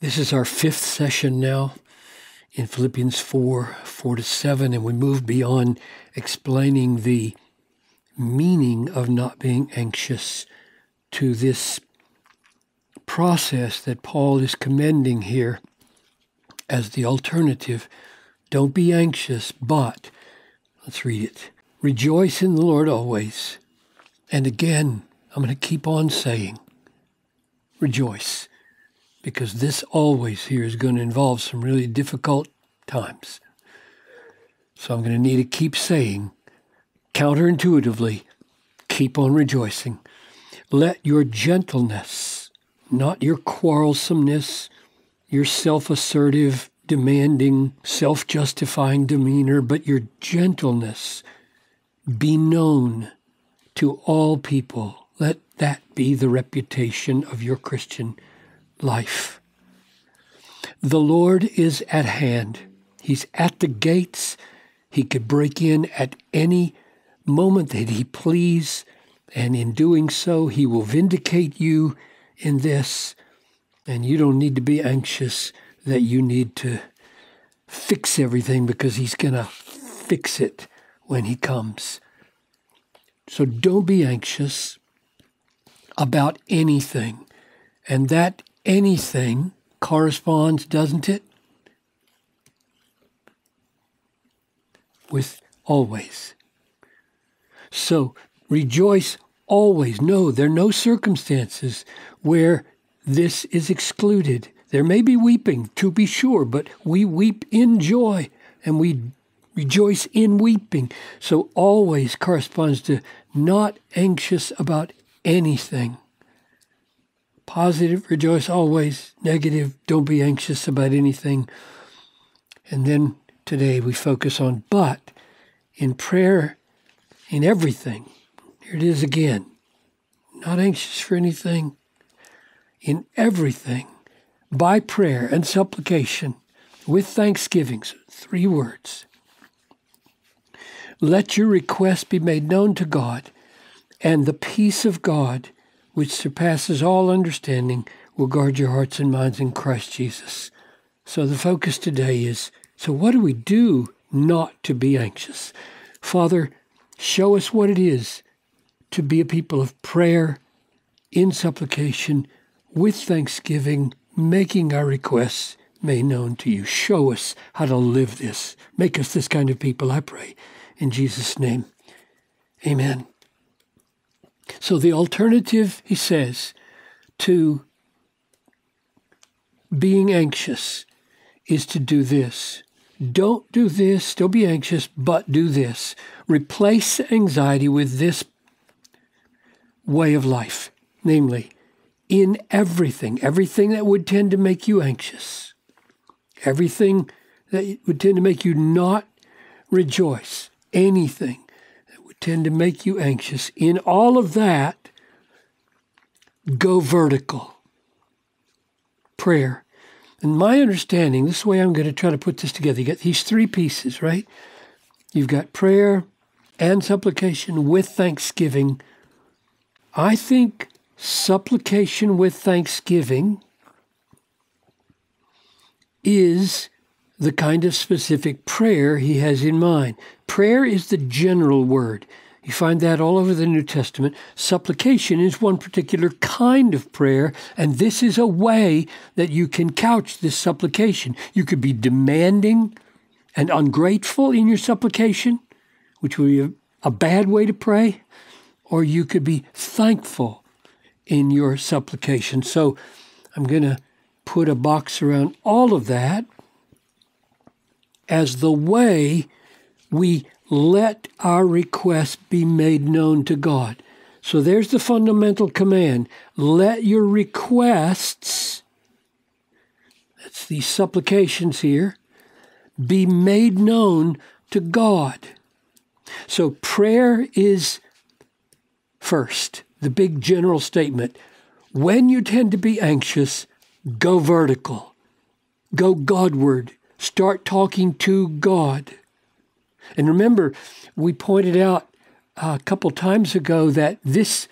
This is our fifth session now in Philippians 4 4 to 7, and we move beyond explaining the meaning of not being anxious to this process that Paul is commending here as the alternative. Don't be anxious, but, let's read it. Rejoice in the Lord always. And again, I'm going to keep on saying, rejoice, because this always here is going to involve some really difficult times. So I'm going to need to keep saying, counterintuitively, keep on rejoicing. Let your gentleness, not your quarrelsomeness, your self assertive, demanding, self justifying demeanor, but your gentleness be known to all people. Let that be the reputation of your Christian life. The Lord is at hand. He's at the gates. He could break in at any moment that he please, and in doing so, he will vindicate you in this. And you don't need to be anxious that you need to fix everything because he's going to fix it when he comes. So don't be anxious about anything. And that anything corresponds, doesn't it? With always. So rejoice always. No, there are no circumstances where this is excluded. There may be weeping, to be sure, but we weep in joy and we rejoice in weeping. So always corresponds to not anxious about anything. Positive, rejoice always. Negative, don't be anxious about anything. And then today we focus on but in prayer, in everything. Here it is again. Not anxious for anything. In everything, by prayer and supplication, with thanksgivings. Three words. Let your request be made known to God, and the peace of God which surpasses all understanding, will guard your hearts and minds in Christ Jesus. So the focus today is so what do we do not to be anxious? Father, show us what it is to be a people of prayer, in supplication, with thanksgiving, making our requests made known to you. Show us how to live this. Make us this kind of people, I pray. In Jesus' name, amen. So the alternative, he says, to being anxious is to do this. Don't do this, don't be anxious, but do this. Replace anxiety with this way of life, namely, in everything, everything that would tend to make you anxious, everything that would tend to make you not rejoice, anything tend to make you anxious. In all of that, go vertical. Prayer. And my understanding, this way I'm going to try to put this together. You got these three pieces, right? You've got prayer and supplication with thanksgiving. I think supplication with thanksgiving is the kind of specific prayer he has in mind. Prayer is the general word. You find that all over the New Testament. Supplication is one particular kind of prayer, and this is a way that you can couch this supplication. You could be demanding and ungrateful in your supplication, which would be a, bad way to pray, or you could be thankful in your supplication. So I'm going to put a box around all of that as the way we let our requests be made known to God. So there's the fundamental command let your requests, that's the supplications here, be made known to God. So prayer is first, the big general statement. When you tend to be anxious, go vertical, go Godward, Start talking to God. And remember, we pointed out uh, a couple times ago that this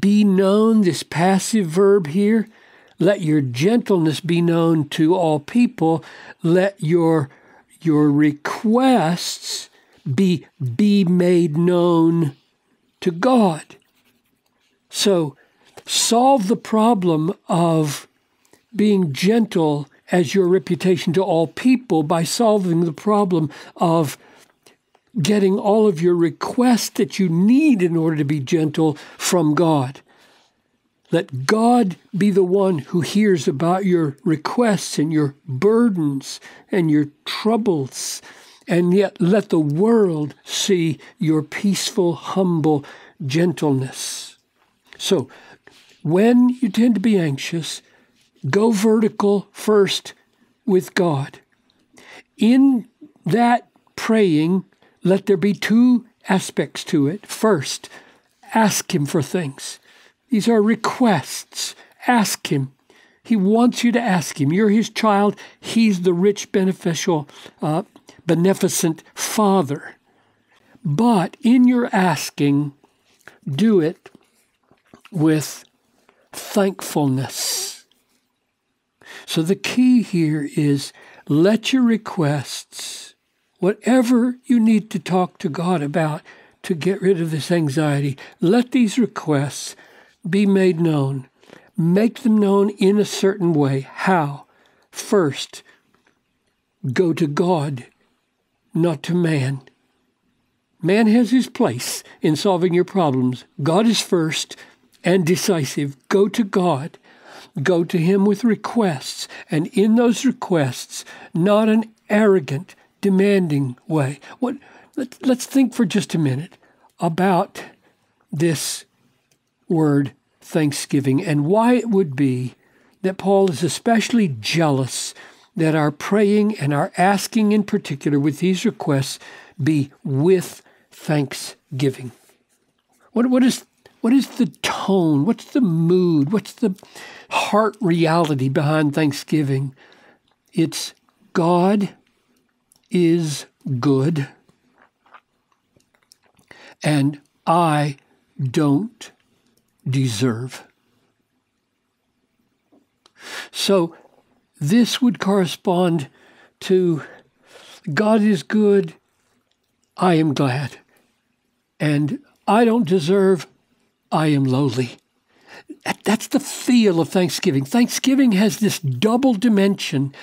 be known, this passive verb here, Let your gentleness be known to all people. Let your your requests be be made known to God. So solve the problem of being gentle as your reputation to all people by solving the problem of getting all of your requests that you need in order to be gentle from God. Let God be the one who hears about your requests and your burdens and your troubles, and yet let the world see your peaceful, humble gentleness. So, when you tend to be anxious, go vertical first with God. In that praying, let there be two aspects to it. First, ask Him for things. These are requests. Ask Him. He wants you to ask Him. You're His child. He's the rich, beneficial, uh, beneficent Father. But in your asking, do it with thankfulness. So the key here is let your requests whatever you need to talk to God about to get rid of this anxiety, let these requests be made known. Make them known in a certain way. How? First, go to God, not to man. Man has his place in solving your problems. God is first and decisive. Go to God. Go to Him with requests, and in those requests, not an arrogant, demanding way. What, let, let's think for just a minute about this word thanksgiving and why it would be that Paul is especially jealous that our praying and our asking in particular with these requests be with thanksgiving. What, what, is, what is the tone? What's the mood? What's the heart reality behind thanksgiving? It's God is good, and I don't deserve. So this would correspond to God is good, I am glad, and I don't deserve, I am lowly. That's the feel of Thanksgiving. Thanksgiving has this double dimension.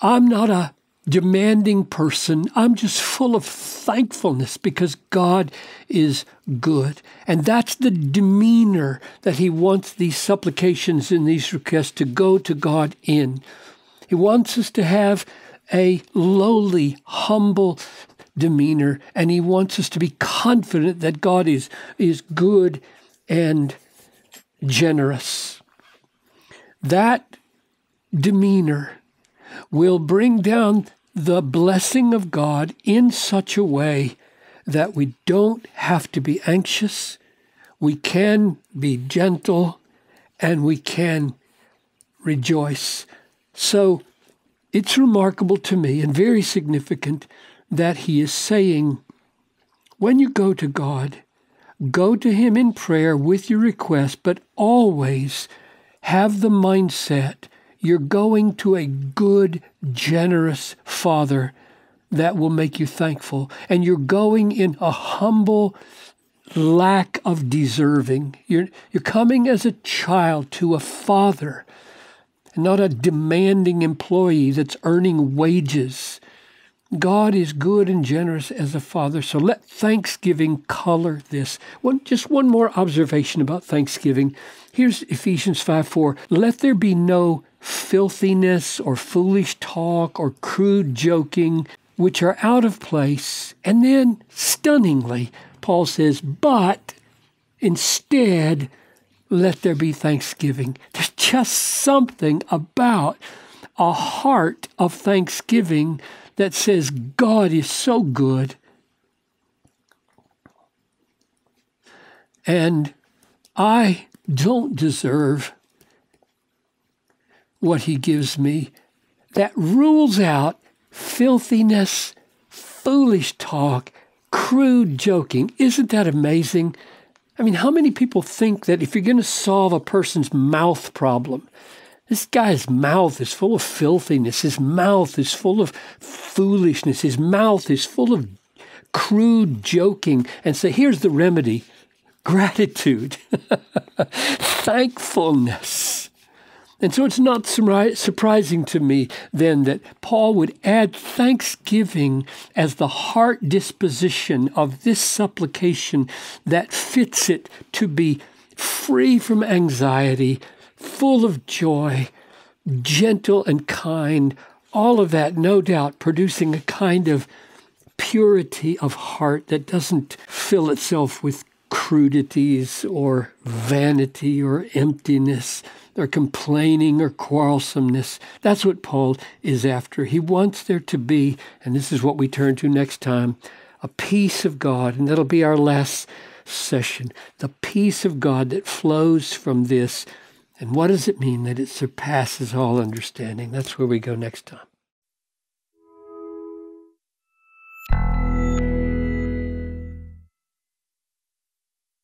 I'm not a demanding person. I'm just full of thankfulness because God is good. And that's the demeanor that He wants these supplications and these requests to go to God in. He wants us to have a lowly, humble demeanor, and He wants us to be confident that God is, is good and generous. That demeanor will bring down the blessing of God in such a way that we don't have to be anxious, we can be gentle, and we can rejoice. So it's remarkable to me and very significant that he is saying, when you go to God, go to him in prayer with your request, but always have the mindset you're going to a good, generous Father that will make you thankful. And you're going in a humble lack of deserving. You're, you're coming as a child to a father, not a demanding employee that's earning wages. God is good and generous as a father. So let thanksgiving color this. One, just one more observation about thanksgiving. Here's Ephesians 5 4. Let there be no filthiness or foolish talk or crude joking, which are out of place. And then, stunningly, Paul says, but instead, let there be thanksgiving. There's just something about a heart of thanksgiving that says, God is so good. And I don't deserve what he gives me that rules out filthiness, foolish talk, crude joking. Isn't that amazing? I mean, how many people think that if you're going to solve a person's mouth problem, This guy's mouth is full of filthiness. His mouth is full of foolishness. His mouth is full of crude joking. And so here's the remedy gratitude, thankfulness. And so it's not surprising to me then that Paul would add thanksgiving as the heart disposition of this supplication that fits it to be free from anxiety, full of joy, gentle and kind, all of that, no doubt, producing a kind of purity of heart that doesn't fill itself with crudities or vanity or emptiness or complaining or quarrelsomeness. That's what Paul is after. He wants there to be, and this is what we turn to next time, a peace of God. And that'll be our last session. The peace of God that flows from this. And what does it mean that it surpasses all understanding? That's where we go next time.